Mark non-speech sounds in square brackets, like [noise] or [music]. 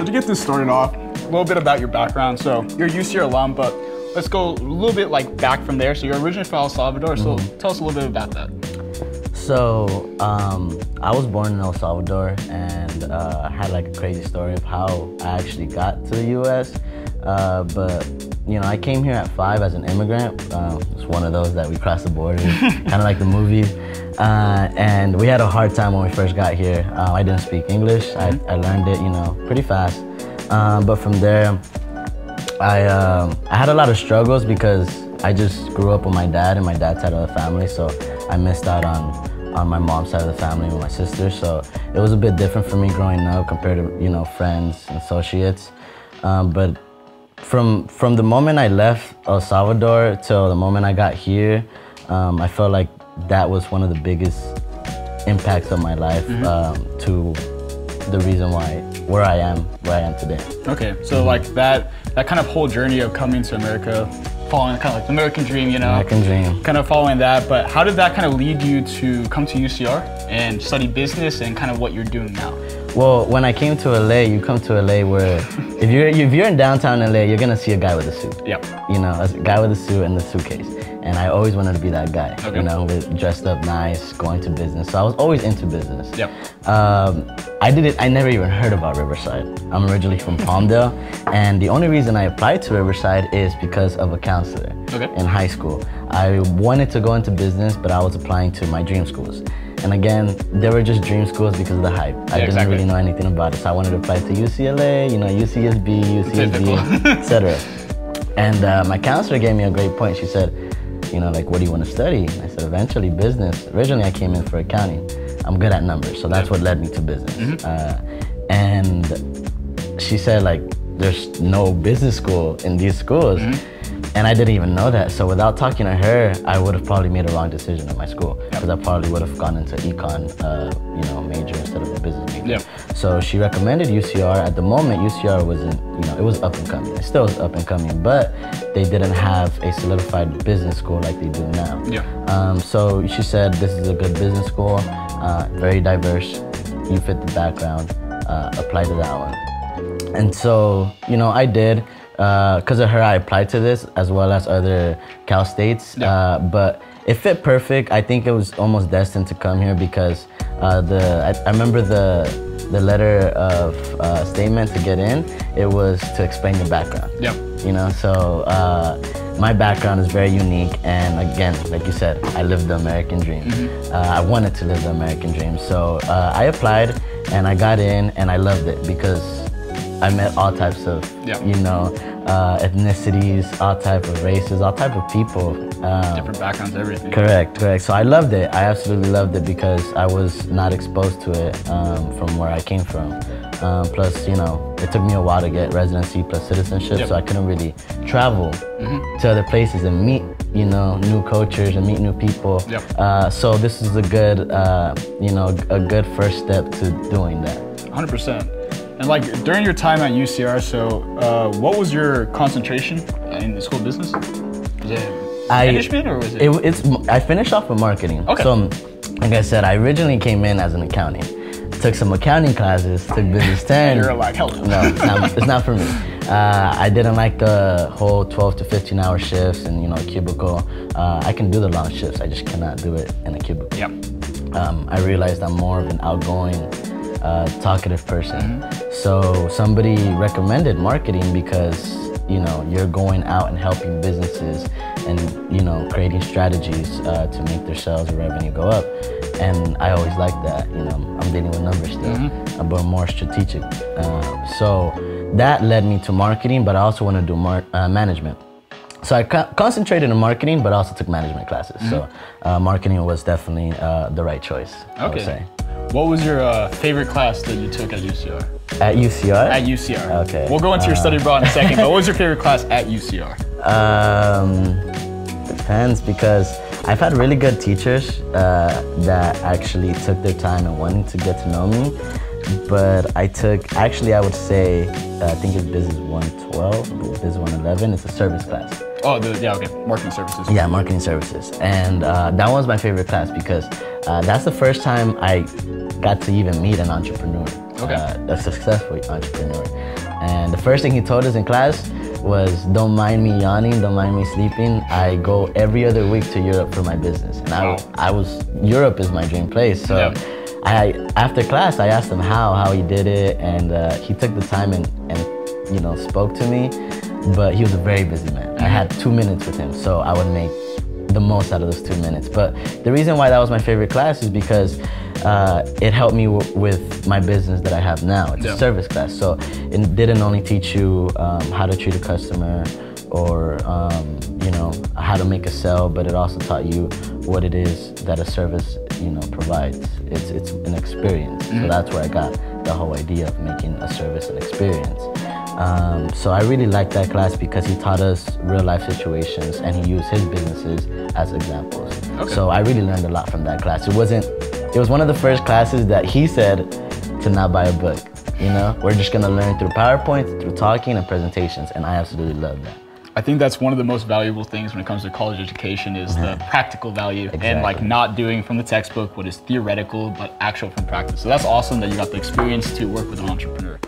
So to get this started off, a little bit about your background. So you're a UCR alum, but let's go a little bit like back from there. So you're originally from El Salvador. So Mm-hmm. tell us a little bit about that. So um, I was born in El Salvador and uh, had like a crazy story of how I actually got to the U.S. Uh, but you know, I came here at five as an immigrant. Uh, it's one of those that we crossed the border, [laughs] kind of like the movies. Uh, and we had a hard time when we first got here. Uh, I didn't speak English. I, I learned it, you know, pretty fast. Um, but from there, I um, I had a lot of struggles because I just grew up with my dad and my dad's side of the family, so I missed out on on my mom's side of the family with my sister. So it was a bit different for me growing up compared to you know friends and associates. Um, but from from the moment I left El Salvador till the moment I got here, um, I felt like that was one of the biggest impacts of my life um, to the reason why where I am where I am today. Okay, so like that that kind of whole journey of coming to America, following kind of like the American dream, you know, American dream. kind of following that. But how did that kind of lead you to come to UCR and study business and kind of what you're doing now? Well, when I came to LA, you come to LA where if you're if you're in downtown LA, you're gonna see a guy with a suit. Yep. You know, a guy with a suit and the suitcase. And I always wanted to be that guy. Okay. You know, with dressed up nice, going to business. So I was always into business. Yep. Um, I did it. I never even heard about Riverside. I'm originally from Palmdale, and the only reason I applied to Riverside is because of a counselor Okay. in high school. I wanted to go into business, but I was applying to my dream schools. And again, they were just dream schools because of the hype. I didn't exactly. really know anything about it. So I wanted to apply to UCLA, you know, UCSB. UCSD, etc. And uh, my counselor gave me a great point. She said, you know, like, what do you want to study? I said, eventually business. Originally, I came in for accounting. I'm good at numbers, so that's what led me to business. Uh, and she said, like, there's no business school in these schools. And I didn't even know that. So without talking to her, I would have probably made a wrong decision at my school because I probably would have gone into econ, uh, you know, major instead of a business major. Yep. So she recommended UCR. At the moment, UCR wasn't, you know, it was up and coming. It still is up and coming, but they didn't have a solidified business school like they do now. Yeah. Um, so she said, this is a good business school, uh, very diverse. You fit the background. Uh, apply to that one. And so, you know, I did. Because of her, I applied to this as well as other Cal States. Yeah. Uh, but it fit perfect. I think it was almost destined to come here because uh, the I, I remember the the letter of uh, statement to get in. It was to explain your background. Yep. You know, so uh, my background is very unique, and again, like you said, I lived the American dream. Mm-hmm. Uh, I wanted to live the American dream, so uh, I applied and I got in, and I loved it because I met all types of, Yeah. you know, uh, ethnicities, all type of races, all type of people. Um, Different backgrounds, everything. Correct, correct. So I loved it. I absolutely loved it because I was not exposed to it um, from where I came from. Um, plus, you know, it took me a while to get residency plus citizenship, Yep. so I couldn't really travel to other places and meet, you know, new cultures and meet new people. Yep. Uh, so this is a good, uh, you know, a good first step to doing that. 100%. And like during your time at UCR, so uh, what was your concentration in the school business? Was it I- management or was it? It, it's I finished off with marketing. Okay. So, like I said, I originally came in as an accounting. Took some accounting classes, took business [laughs] 10. You're like, hell no. No, it's not, it's not for me. Uh, I didn't like the whole 12 to 15 hour shifts and, you know, cubicle. Uh, I can do the long shifts, I just cannot do it in a cubicle. Yep. Um, I realized I'm more of an outgoing, uh, talkative person. So somebody recommended marketing because you know you're going out and helping businesses and you know creating strategies uh, to make their sales or revenue go up. And I always like that. You know, I'm dealing with numbers still, uh, but more strategic. Um, so that led me to marketing, but I also want to do mar- uh, management. So I co- concentrated on marketing, but also took management classes. So uh, marketing was definitely uh, the right choice. I would Okay. say. What was your uh, favorite class that you took at UCR? At UCR. At UCR. Okay. We'll go into your study abroad in a second, but what was your [laughs] favorite class at UCR? Um, depends because I've had really good teachers uh, that actually took their time and wanted to get to know me. But I took, actually, I would say, uh, I think it's Business 112, Business 111. It's a service class. Oh, the, yeah, okay. Marketing services. Yeah, marketing services. And uh, that was my favorite class because uh, that's the first time I got to even meet an entrepreneur, Okay. uh, a successful entrepreneur. And the first thing he told us in class was, "Don't mind me yawning, don't mind me sleeping. I go every other week to Europe for my business." And Wow. I, I was Europe is my dream place, so. Yeah. I after class I asked him how how he did it, and uh, he took the time and, and you know spoke to me. But he was a very busy man. I had two minutes with him, so I would make the most out of those two minutes. But the reason why that was my favorite class is because uh, it helped me w- with my business that I have now. It's Yeah. a service class, so it didn't only teach you um, how to treat a customer or um, you know how to make a sale, but it also taught you what it is that a service you know provides. It's it's an experience. So that's where I got the whole idea of making a service an experience. Um, so I really liked that class because he taught us real life situations and he used his businesses as examples. Okay. So I really learned a lot from that class. It wasn't. It was one of the first classes that he said to not buy a book. You know, we're just gonna learn through PowerPoint, through talking and presentations, and I absolutely love that. I think that's one of the most valuable things when it comes to college education is the mm-hmm. practical value and like not doing from the textbook what is theoretical but actual from practice. So that's awesome that you got the experience to work with an entrepreneur.